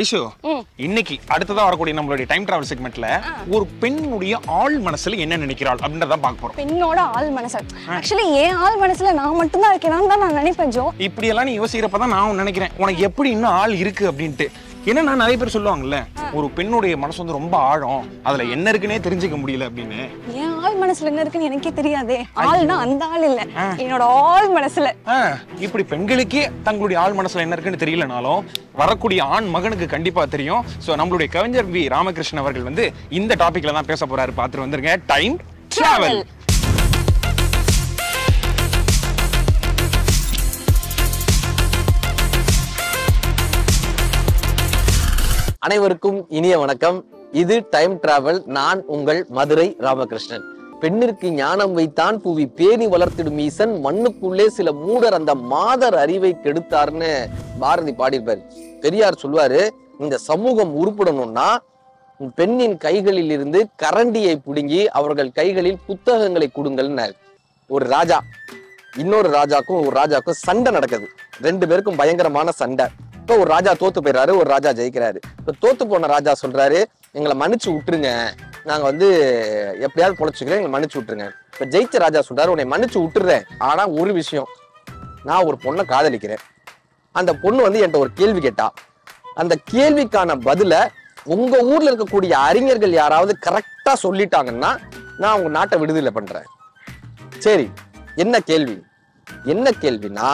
ஐஷு. இன்னைக்கு அடுத்ததா வரக்கூடிய நம்மளுடைய டைம் டிராவல் செக்மெண்ட்ல ஒரு பெண்ணுடைய ஆள் மனசுல என்ன நினைக்கிறாள் அப்படின்றத பார்க்க போறோம். பெண்ணோட ஆள் மனசு. ஆக்சுவலி என் ஆள் மனசுல நான் மட்டும்தான் இருக்கேனான்னு தான் நான் நினைப்பேன் ஜோ. இப்படி எல்லாம் நீ யோசிக்கிறப்ப தான் நான் நினைக்கிறேன். உனக்கு எப்படி இன்னும் ஆள் இருக்கு அப்படின்ட்டு. ஏன்னா நான் நிறைய பேர் சொல்லுவாங்கல்ல ஒரு பெண்ணுடைய மனசு வந்து ரொம்ப ஆழம். அதுல என்ன இருக்குன்னே தெரிஞ்சுக்க முடியல அப்படின்னு. ஆள் மனசுல என்ன இருக்குன்னு எனக்கே தெரியாதே. ஆள்னா அந்த ஆள் இல்ல. என்னோட ஆள் மனசுல. இப்படி பெண்களுக்கே தங்களுடைய ஆள் மனசுல என்ன இருக்குன்னு தெரியலனாலும் வரக்கூடிய ஆண் மகனுக்கு கண்டிப்பா தெரியும். சோ நம்மளுடைய கவிஞர் வி ராமகிருஷ்ணன் அவர்கள் வந்து இந்த டாபிக்ல தான் பேச போறாரு. பார்த்துட்டு வந்துருங்க. டைம் டிராவல் அனைவருக்கும் இனிய வணக்கம். இது டைம் டிராவல் நான் உங்கள் மதுரை ராமகிருஷ்ணன். பெண்ணிற்கு ஞானம் வைத்தான் புவி பேணி வளர்த்திடும் ஈசன். மண்ணுக்குள்ளே சில மூடர் அந்த மாதர் அறிவை கெடுத்தார்னு பாரதி பாடியிருப்பார். பெரியார் சொல்வாரு இந்த சமூகம் உருப்படணும்னா பெண்ணின் கைகளில் இருந்து கரண்டியை பிடுங்கி அவர்கள் கைகளில் புத்தகங்களை கொடுங்கள்னாரு. ஒரு ராஜா இன்னொரு ராஜாக்கும் ஒரு ராஜாக்கும் சண்டை நடக்குது. ரெண்டு பேருக்கும் பயங்கரமான சண்டை. இப்போ ஒரு ராஜா தோத்து போயிடுறாரு ஒரு ராஜா ஜெயிக்கிறாரு. இப்போ தோத்து போன ராஜா சொல்றாரு எங்களை மன்னிச்சு விட்டுருங்க. நாங்கள் வந்து எப்படியாவது பொழைச்சிக்கிறோம் எங்களை மன்னிச்சு விட்டுருங்க. இப்போ ஜெயிச்ச ராஜா சொல்றாரு உன்னை மன்னிச்சு விட்டுறேன். ஆனால் ஒரு விஷயம். நான் ஒரு பொண்ணை காதலிக்கிறேன். அந்த பொண்ணு வந்து என்கிட்ட ஒரு கேள்வி கேட்டா. அந்த கேள்விக்கான பதில உங்க ஊர்ல இருக்கக்கூடிய அறிஞர்கள் யாராவது கரெக்டா சொல்லிட்டாங்கன்னா நான் உங்க நாட்டை விடுதலை பண்றேன். சரி என்ன கேள்வி? என்ன கேள்வினா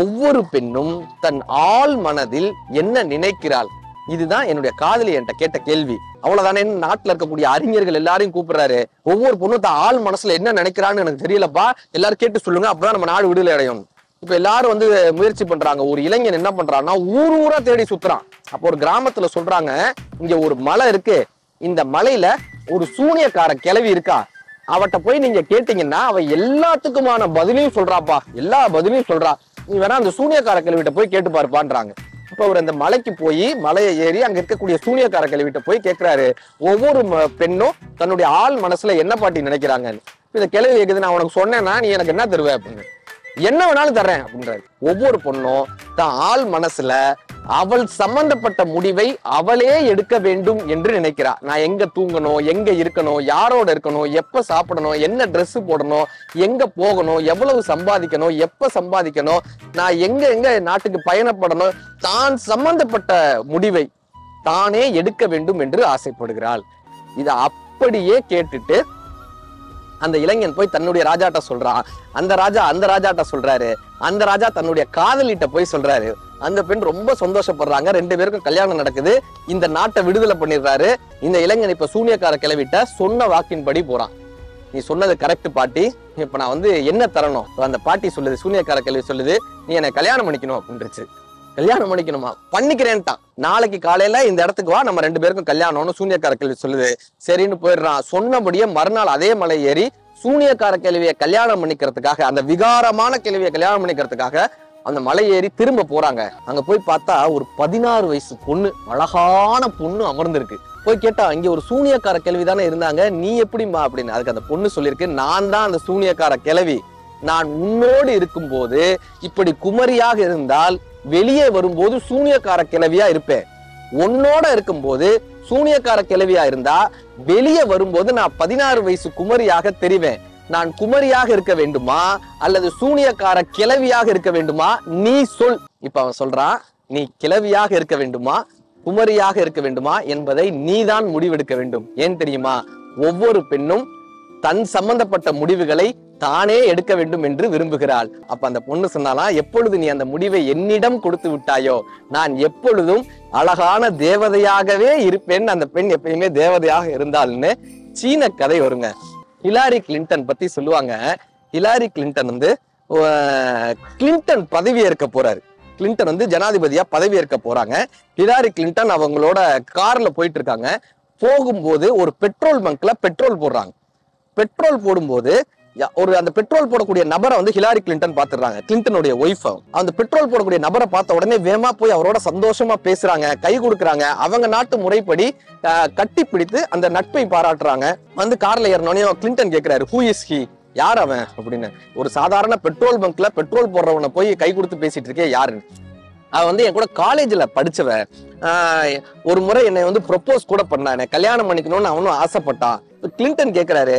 ஒவ்வொரு பெண்ணும் தன் ஆள் மனதில் என்ன நினைக்கிறாள்? இதுதான் என்னுடைய காதலி என்கிட்ட கேட்ட கேள்வி. அவ்வளவுதானே நாட்டுல இருக்கக்கூடிய அறிஞர்கள் எல்லாரையும் கூப்பிடுறாரு. ஒவ்வொரு பொண்ணு ஆள் மனசுல என்ன நினைக்கிறான்னு எனக்கு தெரியலப்பா. எல்லாரும் கேட்டு சொல்லுங்க அப்பதான் நம்ம நாடு விடுதலை அடையும். இப்ப எல்லாரும் வந்து முயற்சி பண்றாங்க. ஒரு இளைஞன் என்ன பண்றான்னா ஊர் ஊரா தேடி சுத்துறான். அப்போ ஒரு கிராமத்துல சொல்றாங்க இங்க ஒரு மலை இருக்கு. இந்த மலையில ஒரு சூனியக்கார கிளவி இருக்கா? அவட்ட போய் நீங்க கேட்டீங்கன்னா அவ எல்லாத்துக்குமான பதிலையும் சொல்றாப்பா. எல்லா பதிலையும் சொல்றா. நீ வேணா அந்த சூனியக்கார கிளவிட்ட போய் கேட்டு பாருப்பான்றாங்க இப்ப அவர் அந்த மலைக்கு போய் மலையை ஏறி அங்க இருக்கக்கூடிய சூனியக்கார கிளவிட்ட போய் கேட்கிறாரு ஒவ்வொரு பெண்ணும் தன்னுடைய ஆள் மனசுல என்ன பாட்டி நினைக்கிறாங்கன்னு. இந்த கிளவி கேக்குது நான் உனக்கு சொன்னேன்னா நீ எனக்கு என்ன தருவ அப்படின்னு. என்ன வேணாலும் தர்றேன் அப்படின்றாரு. ஒவ்வொரு பொண்ணும் தான் ஆள் மனசுல அவள் சம்பந்தப்பட்ட முடிவை அவளே எடுக்க வேண்டும் என்று நினைக்கிறா. நான் எங்க தூங்கணும் எங்க இருக்கணும் யாரோட இருக்கணும் எப்ப சாப்பிடணும் என்ன ட்ரெஸ் போடணும் எங்க போகணும் எவ்வளவு சம்பாதிக்கணும் எப்ப சம்பாதிக்கணும் நான் எங்க எங்க நாட்டுக்கு பயணப்படணும் தான் சம்பந்தப்பட்ட முடிவை தானே எடுக்க வேண்டும் என்று ஆசைப்படுகிறாள். இதை அப்படியே கேட்டுட்டு அந்த இளைஞன் போய் தன்னுடைய ராஜாட்ட சொல்றான் அந்த ராஜா அந்த ராஜாட்ட சொல்றாரு. அந்த ராஜா தன்னுடைய காதலிட்ட போய் சொல்றாரு. அந்த பெண் ரொம்ப சந்தோஷப்படுறாங்க. ரெண்டு பேருக்கும் கல்யாணம் நடக்குது. இந்த நாட்டை விடுதலை பண்ணிடுறாரு. இந்த இளைஞன் இப்ப சூனியக்கார கிளவிட்ட சொன்ன வாக்கின்படி போறான். நீ சொன்னது கரெக்ட் பாட்டி. இப்ப நான் வந்து என்ன தரணும்? அந்த பாட்டி சொல்லுது சூனியக்கார கிளவி சொல்லுது நீ என்னை கல்யாணம் பண்ணிக்கணும் அப்படின்றச்சு. கல்யாணம் பண்ணிக்கணுமா பண்ணிக்கிறேன்ட்டான் நாளைக்கு காலையில இந்த இடத்துக்கு வா நம்ம ரெண்டு பேருக்கும் கல்யாணம்னு சூனியக்கார கேள்வி சொல்லுது. சரின்னு போயிடுறான். சொன்னபடியே மறுநாள் அதே மலை ஏறி சூனியக்கார கேள்வியை கல்யாணம் பண்ணிக்கிறதுக்காக அந்த விகாரமான கேள்வியை கல்யாணம் பண்ணிக்கிறதுக்காக அந்த மலை ஏறி திரும்ப போறாங்க. அங்க போய் பார்த்தா ஒரு பதினாறு வயசு பொண்ணு அழகான பொண்ணு அமர்ந்திருக்கு. போய் கேட்டா இங்க ஒரு சூனியக்கார கேள்வி தானே இருந்தாங்க. நீ எப்படிம்மா? அப்படின்னு. அதுக்கு அந்த பொண்ணு சொல்லியிருக்கு. நான் தான் அந்த சூனியக்கார கிளவி. நான் உன்னோடு இருக்கும்போது இப்படி குமரியாக இருந்தால் வெளியே வரும்போது சூனியக்கார கிளவியா இருப்பேன். உன்னோட இருக்கும்போது சூனியக்கார கிளவியா இருந்தா வெளியே வரும்போது நான் பதினாறு வயசு குமரியாக தெரிவேன். நான் குமரியாக இருக்க வேண்டுமா? அல்லது சூனியக்கார கிளவியாக இருக்க வேண்டுமா? நீ சொல். இப்ப அவன் சொல்றான் நீ கிளவியாக இருக்க வேண்டுமா? குமரியாக இருக்க வேண்டுமா? என்பதை நீதான் முடிவெடுக்க வேண்டும். ஏன் தெரியுமா? ஒவ்வொரு பெண்ணும் தன் சம்பந்தப்பட்ட முடிவுகளை தானே எடுக்க வேண்டும் என்று விரும்புகிறாள். அப்ப அந்த பொண்ணு சொன்னாலாம் எப்பொழுது நீ அந்த முடிவை என்னிடம் கொடுத்து விட்டாயோ நான் எப்பொழுதும் அழகான தேவதையாகவே இருப்பேன். அந்த பெண் எப்பயுமே தேவதையாக இருந்தாள்னு சீன கதை வருங்க. ஹிலாரி கிளின்டன் பத்தி சொல்லுவாங்க. ஹிலாரி கிளின்டன் வந்து கிளின்டன் பதவி ஏற்க போறாரு. கிளின்டன் வந்து ஜனாதிபதியா ஏற்க போறாங்க. ஹிலாரி கிளின்டன் அவங்களோட கார்ல போயிட்டு இருக்காங்க போகும்போது ஒரு பெட்ரோல் பங்க்ல பெட்ரோல் போடுறாங்க. பெட்ரோல் போடும்போது ஒரு அந்த பெட்ரோல் போடக்கூடிய நபரை வந்து ஹிலாரி கிளின்டன் பாத்துறாங்க கிளின்டனுடைய ஒய்ஃப் அந்த பெட்ரோல் போடக்கூடிய நபரை பார்த்த உடனே வேமா போய் அவரோட சந்தோஷமா பேசுறாங்க கை கொடுக்குறாங்க. அவங்க நாட்டு முறைப்படி கட்டி பிடித்து அந்த நட்பை பாராட்டுறாங்க. வந்து கார்ல ஏறினோடனே கிளின்டன் கேட்கிறாரு ஹூ இஸ் ஹி யார் அவன்? அப்படின்னு. ஒரு சாதாரண பெட்ரோல் பங்க்ல பெட்ரோல் போடுறவனை போய் கை கொடுத்து பேசிட்டு இருக்கே யாருன்னு அவ வந்து என் கூட காலேஜ்ல படிச்சவ. ஒரு முறை என்னை வந்து ப்ரொப்போஸ் கூட பண்ணானே. கல்யாணம் பண்ணிக்கணும்னு அவனும் ஆசைப்பட்டான். கிளின்டன் கேக்குறாரு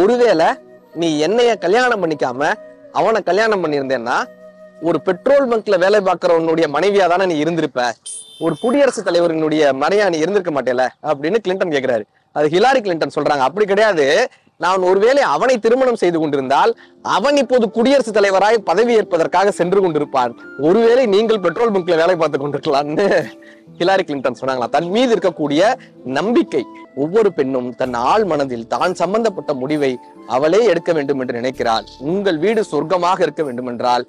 ஒருவேளை நீ என்னைய கல்யாணம் பண்ணிக்காம அவனை கல்யாணம் பண்ணியிருந்தேன்னா ஒரு பெட்ரோல் பங்க்ல வேலை பார்க்கறவனுடைய மனைவியா தானே நீ இருந்திருப்ப? ஒரு குடியரசுத் தலைவரினுடைய மனையா நீ இருந்திருக்க மாட்டேல? அப்படின்னு கிளின்டன் கேக்குறாரு. அது ஹிலாரி கிளின்டன் சொல்றாங்க. அப்படி கிடையாது. நான் ஒருவேளை அவனை திருமணம் செய்து கொண்டிருந்தால் அவன் இப்போது குடியரசுத் தலைவராய் பதவி ஏற்பதற்காக சென்று கொண்டிருப்பான். ஒருவேளை நீங்கள் பெட்ரோல் பங்க்ல வேலை பார்த்து கொண்டிருக்கலாம்னு ஹிலாரி கிளின்டன் சொன்னாங்களா? தன் மீது இருக்கக்கூடிய நம்பிக்கை ஒவ்வொரு பெண்ணும் தன் ஆள் மனதில் தான் சம்பந்தப்பட்ட முடிவை அவளே எடுக்க வேண்டும் என்று நினைக்கிறாள். உங்கள் வீடு சொர்க்கமாக இருக்க வேண்டும் என்றால்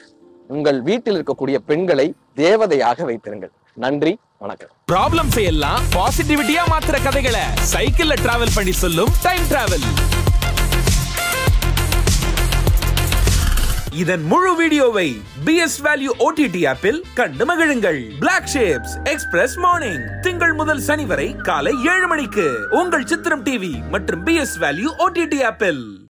உங்கள் வீட்டில் இருக்கக்கூடிய பெண்களை தேவதையாக வைத்திருங்கள். நன்றி வணக்கம். ப்ராப்ளம்ஸ் எல்லாம் பாசிட்டிவிட்டியா மாத்துற கதைகளை. சைக்கிள்ல டிராவல் பண்ணி சொல்லும் டைம் டிராவல் இதன் முழு வீடியோவை பிஎஸ் வேல்யூ ஓடிடி ஆப்பில் கண்டு மகிழுங்கள். பிளாக் ஷேப்ஸ் எக்ஸ்பிரஸ் மார்னிங் திங்கள் முதல் சனி வரை காலை ஏழு மணிக்கு உங்கள் சித்திரம் டிவி மற்றும் பிஎஸ் வேல்யூ ஓடிடி ஆப்பில்.